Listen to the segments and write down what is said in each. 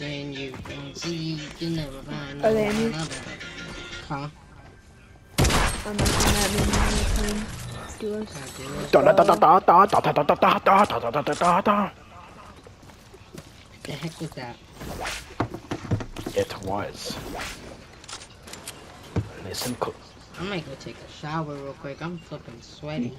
listen, you can see, you can never find Are they in here? another. Huh? I'm not gonna have me time. Do us. God damn it. Da da da da da da da da da da da da da da da da da. The heck was that? It was. Listen close. I might go take a shower real quick. I'm flipping sweaty.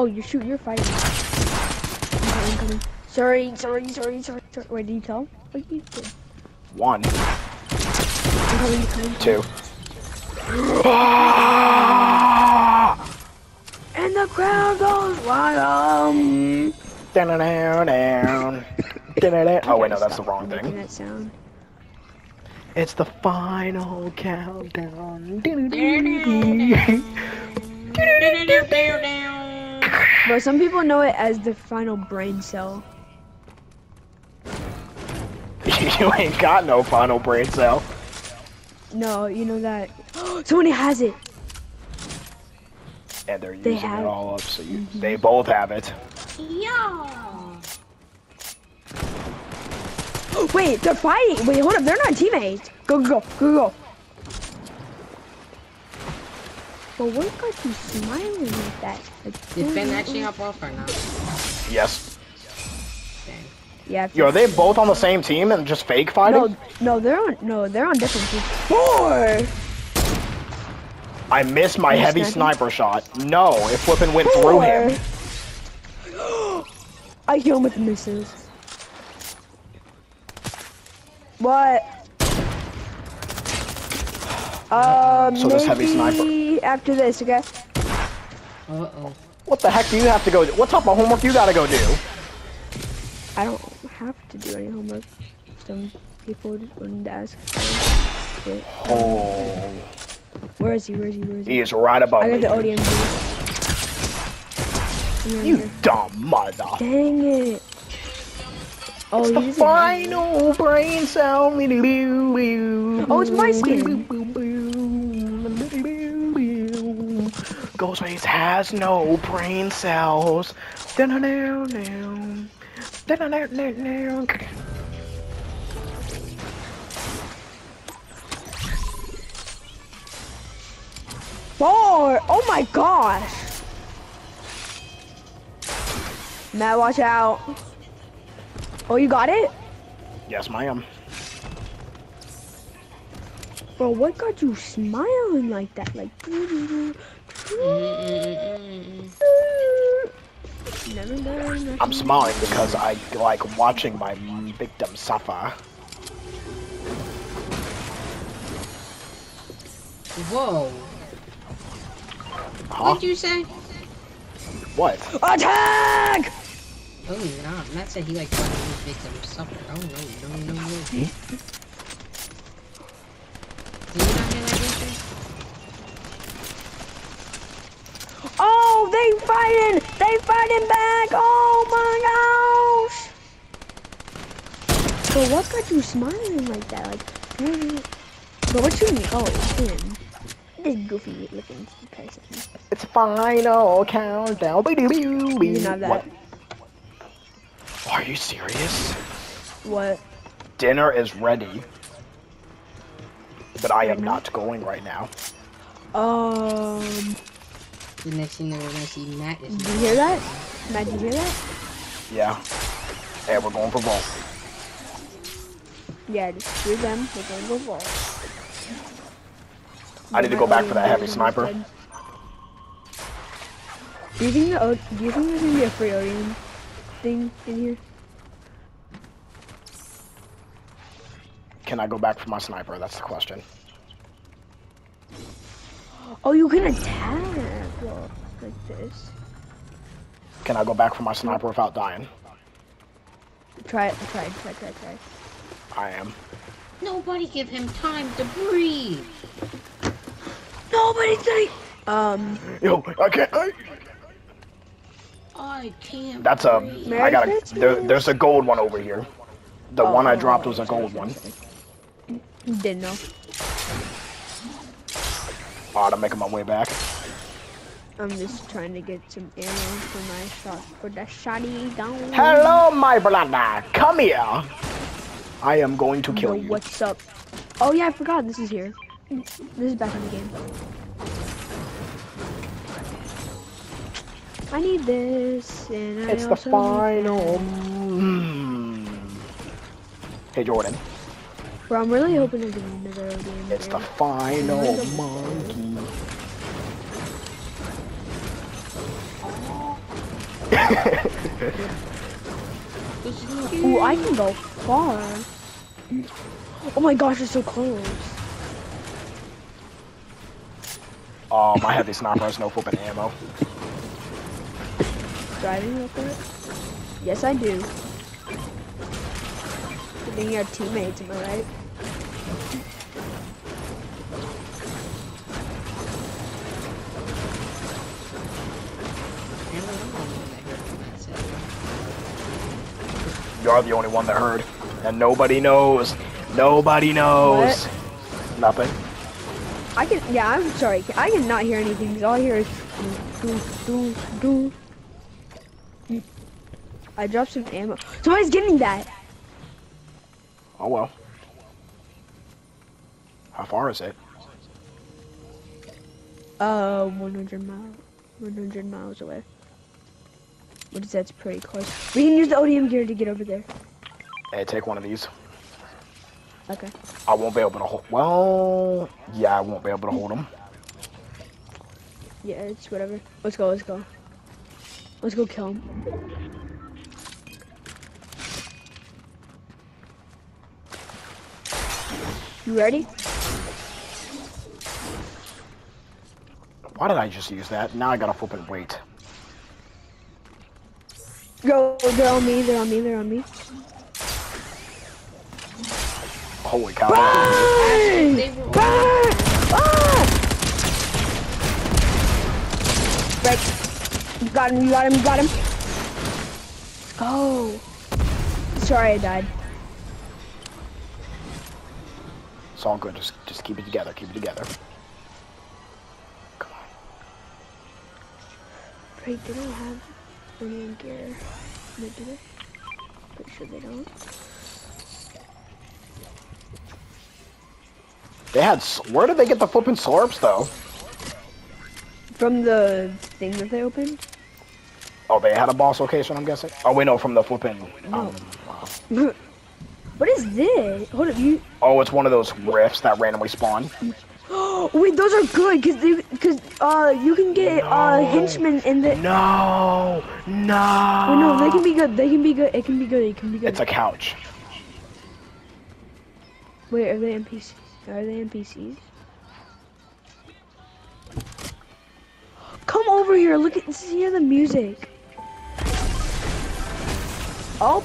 Oh, you shoot, you're fighting. I'm coming, I'm coming. Sorry, sorry, sorry, sorry, sorry. Wait, did you tell him? What you did? One, I'm coming, I'm coming. two. And the crowd goes wild. Down, down, down. Oh wait, no, that's the wrong thing. that sound. It's the final countdown. But some people know it as the final brain cell. you ain't got no final brain cell. No, you know that. Somebody has it. And they're They using have- it all up, so you, mm-hmm. they both have it. Yeah. Wait, they're fighting. Wait, hold up. They're not teammates. Go, go, go, go, go. But what got you smiling like that? Like, Did Ben actually hop off or not? Yes. Dang. Yeah. Yo, are they both on the same team and just fake fighting? No, no, they're on. No, they're on different teams. Four. I missed my You heavy sniping? sniper shot. No, it flipping went through him. I kill him with the misses. What? Um, So this heavy sniper- maybe After this, okay? Uh oh. What the heck do you have to go do? What type of homework you gotta go do? I don't have to do any homework. Some people just wanted to ask. Oh, Where is he? Where is he? Where is he? he is right above I got the me. ODMG. You here. dumb mother. Dang it. Oh, It's the doesn't have it. final brain cell. Oh, it's my skin. Ghostface has no brain cells. Four! Oh my gosh! Matt, watch out. Oh, you got it? Yes, ma'am. Bro, what got you smiling like that? Like, never done I'm smiling because I like watching my victim suffer. Whoa. Huh? What'd you say? What? Attack! Oh, nah. Matt said he like watching his victim suffer. Oh, no, no, no, no. Did you not hear that, Richard? Oh, they fighting! They fighting back! Oh my gosh! Bro, what got you smiling like that? Like, bro, what you mean? Oh, him. This goofy looking person. It's final countdown. You know that. What? Are you serious? What? Dinner is ready. But I am not going right now. Um, The next thing that we're gonna see Matt is did you hear that? Matt, did you hear that? Yeah. Hey, we're going for both. Yeah, just screw them. We're going to go ball. I need to go back for that heavy sniper. Do you think the do you think there's gonna be a free Odin thing in here? Can I go back for my sniper? That's the question. Oh, you can attack well, like this. Can I go back for my sniper without dying? Try it. Try it. Try. Try. Try. I am. Nobody give him time to breathe. Nobody's like. Um. Yo, I can't. I... I can't. That's a. breathe. I got a. There, there's a gold one over here. The one I Oh. dropped was a gold one. Didn't know. Alright, I'm making my way back. I'm just trying to get some ammo for my shot for the shotty gun. Hello, my brother. Come here. I am going to kill Yo, you. What's up? Oh yeah, I forgot this is here. This is back in the game. I need this, and I It's the also need final. Mm. Hey, Jordan. Bro, I'm really hoping there's another game. It's the final monkey. Ooh, I can go far. Oh my gosh, it's so close. Um, I have the sniper has no flipping ammo. Driving real quick? Yes, I do. You have teammates, am I right? You're the only one that heard, and nobody knows. Nobody knows. Nothing. I can, yeah, I'm sorry. I can not hear anything because all I hear is do, do, do, do. I dropped some ammo. Somebody's getting that. Oh well. How far is it? Uh, 100 miles, 100 miles away. What is that? It's pretty close. We can use the ODM gear to get over there. Hey, take one of these. Okay. I won't be able to hold. Well, yeah, I won't be able to hold them. Yeah, it's whatever. Let's go, let's go. Let's go kill him. You ready? Why did I just use that? Now I gotta flip and wait. Go, they're on me, they're on me, they're on me. Holy cow! They were Run! Ah! Right. You got him, you got him, you got him. Go! Sorry I died. It's all good. Just, just keep it together. Keep it together. Come on. Wait, they don't have any gear. They do they? Pretty sure they don't. They had. Where did they get the flipping slurps though? From the thing that they opened? Oh, they had a boss location. I'm guessing. Oh, wait, no, from the flipping. Um, what is this? Hold up, you. oh, it's one of those rifts that randomly spawn. Oh, wait, those are good because they because uh you can get uh No. henchmen in the. No, no. Wait, no, they can be good. They can be good. It can be good. It can be good. It's a couch. Wait, are they NPCs? Are they NPCs? Come over here. Look at hear the music. Oh.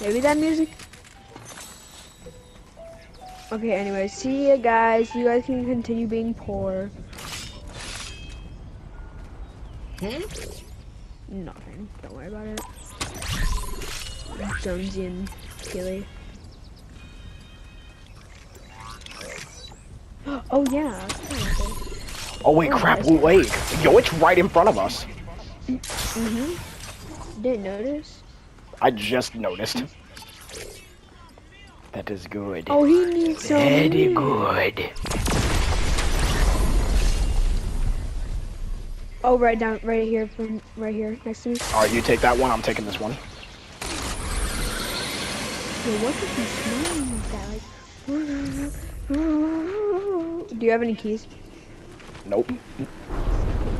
Maybe that music. Okay. Anyway, see ya, guys. You guys can continue being poor. Hmm? Nothing. Don't worry about it. Jonesy and Keely. Oh yeah. Oh wait, Oh, crap! Wait, yo, it's right in front of us. Mhm. Didn't notice. I just noticed. That is good. Oh, he needs some. Very meat. good. Oh, right down, right here, from right here, next to me. All right, you take that one. I'm taking this one. Yo, what is he smelling like that? Like, do you have any keys? Nope. I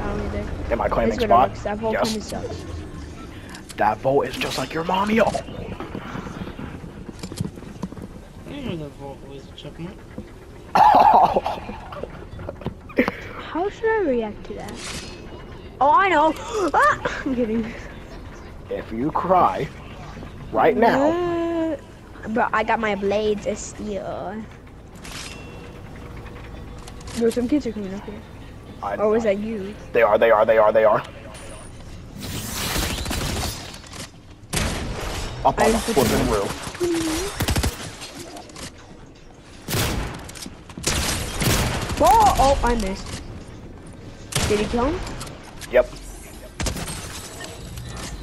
don't either. Am I claiming It's whatever, spot? 'cause that vault Yes. That vault is just like your mommy. Oh. I know the vault was a chipmunk. How should I react to that? Oh, I know. Ah! I'm kidding. if you cry right now, Uh, Bro, I got my blades of steel. Bro, some kids are coming up here. I, Or was that you? they are, they are, they are, they are. Up on I the put flipping roof. Oh, oh, I missed. Did he kill him? Yep.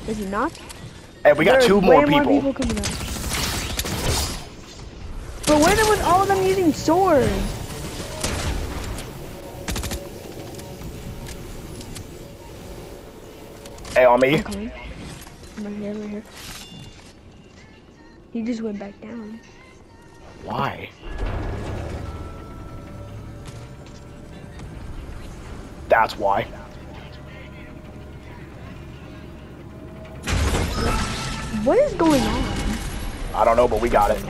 Is he not? Hey, we got There's two more more people. people coming up. But where with all of them using swords? Hey, on me. I'm. I'm right here, right here. He just went back down. Why? That's why. What is going on? I don't know, but we got it.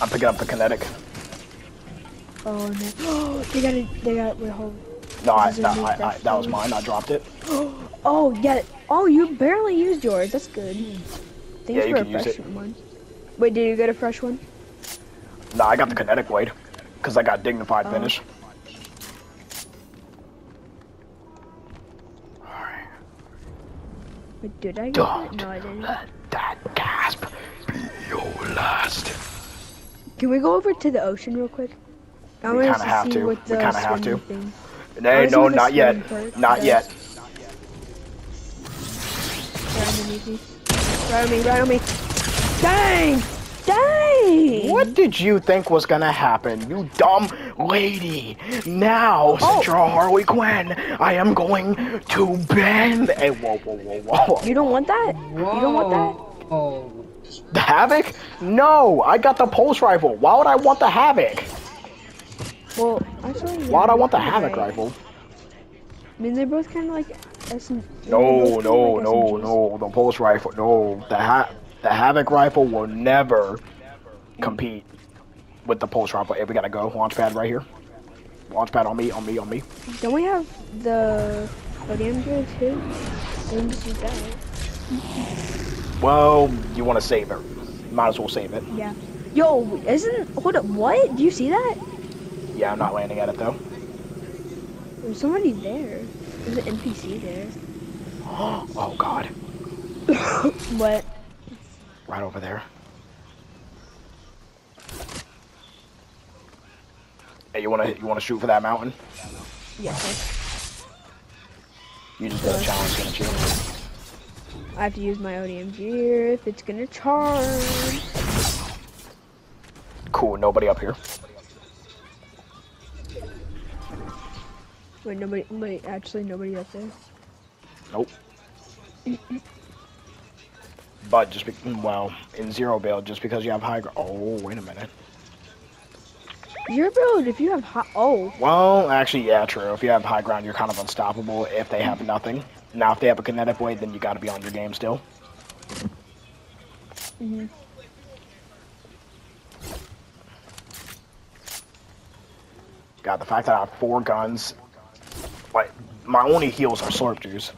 I'm picking up the kinetic. Oh no! they got it. They got it. Wait, hold. No, I, no, I, I, that was mine. I dropped it. Oh yeah. Oh, you barely used yours. That's good. Thanks Yeah, you for a fresh one. Wait, did you get a fresh one? No, I got the kinetic blade. Because I got dignified Oh. finish. Alright. Wait, did I get Don't? No, I didn't. let that gasp be your last. Can we go over to the ocean real quick? I We want kinda have see to. what We the kinda have to. Thing. See no, not yet. part Not does. yet. Right on me. Right on me. Dang! Dang! What did you think was gonna happen, you dumb lady? Now, Oh. since you're a Harley Quinn, I am going to bend. Hey, whoa, whoa, whoa, whoa. You don't want that? Whoa. You don't want that? Oh. The Havoc? No, I got the pulse rifle. Why would I want the Havoc? Well, actually. Why would I want the Havoc right. rifle? I mean, they're both kind of like. SM No, no, no, no. The pulse rifle. No, the ha- the Havoc rifle will never compete with the pulse rifle. Hey, we gotta go. Launch pad right here. Launch pad on me, on me, on me. Don't we have the gear too? We can just use that. Well, you want to save it. Might as well save it. Yeah. Yo, isn't hold up? What? Do you see that? Yeah, I'm not landing at it though. There's somebody there. There's an NPC there. Oh God, What? right over there. Hey, you wanna you wanna shoot for that mountain? Yeah. You just got a challenge, didn't you? I have to use my ODM gear if it's gonna charge. Cool. Nobody up here. Wait, nobody. Wait, actually, nobody up there. Nope. But just be, well, in zero build, just because you have high. Oh, wait a minute. Your build, if you have hot. Oh, Well, actually, yeah, true. If you have high ground, you're kind of unstoppable. If they have nothing. Now, if they have a kinetic blade, then you got to be on your game still. mhm. God, the fact that I have four guns, like my only heals are slurp juice.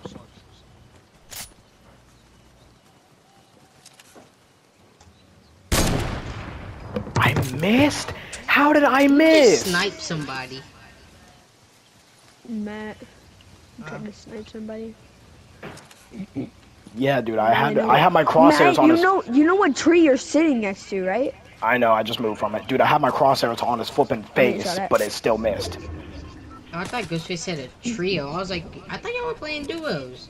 I missed. How did I Just miss? snipe somebody. Matt. I'm trying to snipe somebody. Yeah, dude, I had I had my crosshairs Matt, on you his. know, you know what tree you're sitting next to, right? I know, I just moved from it, dude. I had my crosshairs on his flipping face, but it still missed. Oh, I thought Ghostface said a trio. I was like, I thought y'all were playing duos.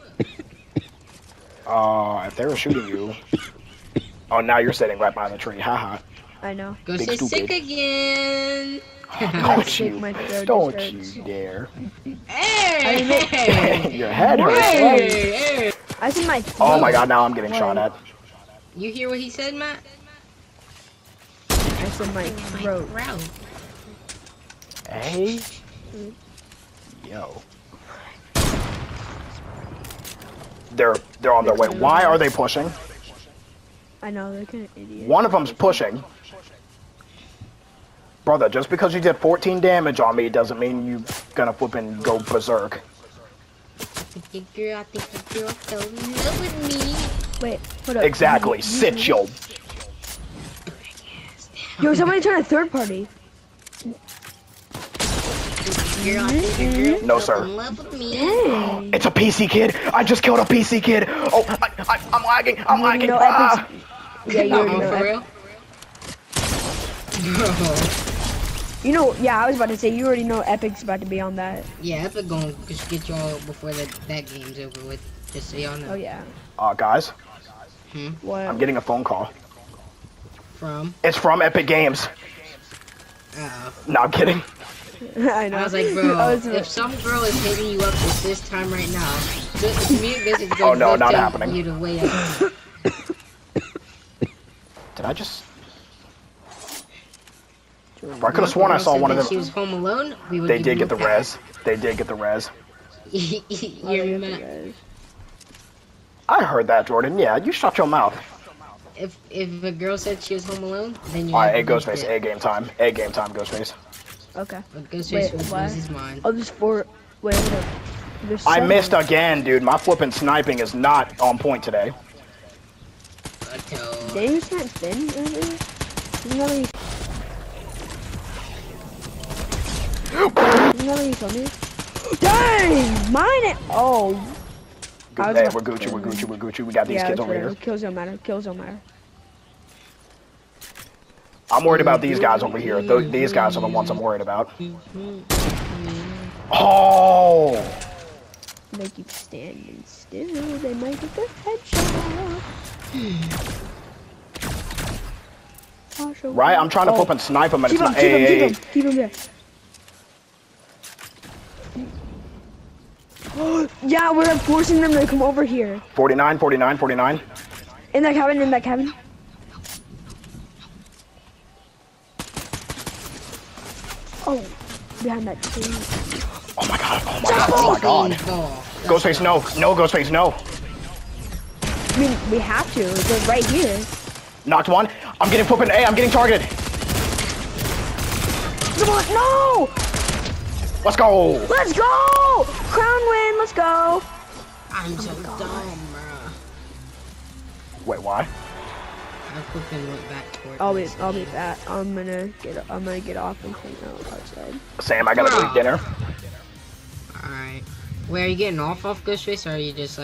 Uh, if they were shooting you. Oh, now you're sitting right behind the tree. Haha. I know. Ghostface stupid. sick again. Don't you, my don't just you dare. hey, admit- hey, Your head hurts. hey, hey. I see my. Oh my god, now I'm getting Why? shot at. You hear what he said, Matt? I said my My throat. throat. Hey? Mm. Yo. They're they're on their way. Why are they pushing? I know they're kind of idiots. One of them's pushing. Brother, just because you did 14 damage on me doesn't mean you gonna flip and go berserk. I think your girl, I think your girl fell in love with me. Wait, hold up. Exactly. Sit yo. Yo, somebody trying to third party. Girl, I think your girl No, sir. in love with me. Dang. It's a PC kid. I just killed a PC kid. Oh, I, I, I'm lagging. I'm You lagging. know Ah. Yeah, you already Oh, know. for real? Bro. You know, yeah, I was about to say, you already know Epic's about to be on that. Yeah, Epic gonna just get y'all before that, that game's over with. Just so y'all know. Oh, yeah. Uh, guys, Hmm? What? I'm getting a phone call. From? It's from Epic Games. Uh-oh. No, I'm kidding. I know. I was like, bro, was- if some girl is hitting you up at this time right now, just mute this and go Oh, no, go not tell happening. You to wait up. Did I just? Bro, I could have sworn I saw one of that She them. was home alone. We would They did get the a res. They did get the res. You're yeah, mad. I heard that, Jordan. Yeah, you shut your mouth. If if a girl said she was home alone, then you. All right, A to Ghostface. A game time. A game time. Ghostface. Okay. But Ghostface Wait, would what? lose his mind. Oh, there's four. Wait, hold up. There's I seven. missed again, dude. My flipping sniping is not on point today. But, Did you can't spin earlier? You... Isn't that what you told me? Dang! Mine it! Oh. Was Hey, we're Gucci. We're Gucci. We're Gucci. We got these yeah, kids over whatever. here. Kills don't matter. Kills don't matter. I'm worried about these guys over here. Th- these guys are the ones I'm worried about. Oh! They keep standing still. They might get their headshot. Right? I'm trying to Oh. flip and snipe him, and Keep it's him, not. keep him, Hey, keep hey, him, keep him there. yeah, we're forcing them to come over here. 49, 49, 49. In that cabin, in that cabin. Oh, behind that tree. Oh my god. Oh my god. Oh my oh! god. Ball. Ghostface, no. No, Ghostface, no. I mean, we have to. They're right here. Knocked one. I'm getting flipping. Hey, I'm getting targeted. Come on, no! Let's go. Let's go! Crown win, let's go. I'm so dumb, bruh. Wait, why? I flipping went back toward I'll be, this I'll be game. back. I'm gonna get, I'm gonna get off and clean out outside. Sam, I gotta go eat dinner. Alright. Where are you getting off off Ghostface or are you just like